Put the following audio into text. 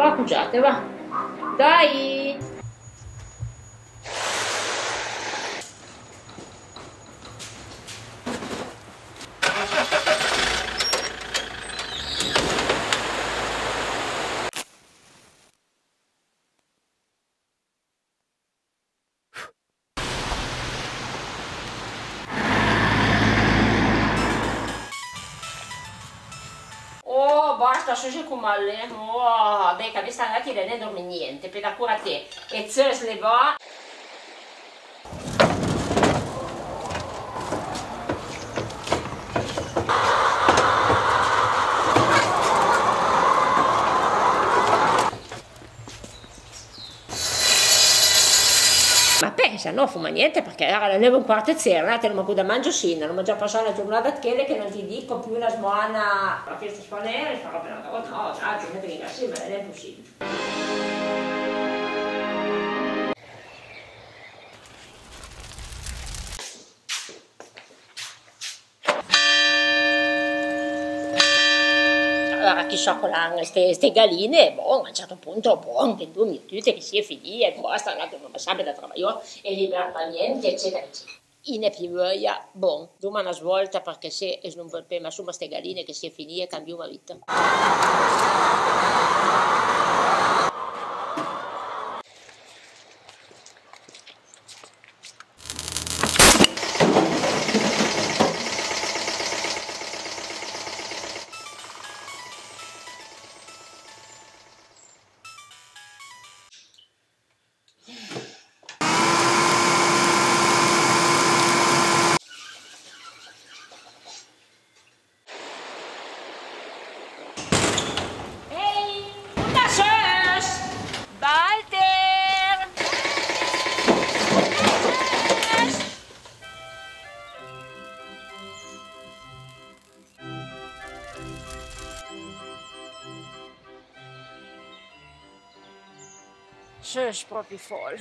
Va, cugiate, va. Dai! Basta, so se cum alle. Oh, beh, che sta andati ne dorme niente, per la cura te. E se le va. Pensa, no, fuma niente perché era le 9 un quarto e sera, te non da mangio sì, non ho già passato la giornata a che che non ti dico più una smoana la festa spanera, farò per la no, sì, ma non è possibile. Allora chi con queste galline, boh, a un certo punto, boh, anche due minuti che si è finita, e basta, non non sabe da lavoro e liberamente, eccetera, eccetera. In epivoglia, boh, duma una svolta perché se non vuol più, ma su queste galline che si è finita, cambia una vita. Tschüss, Propifol.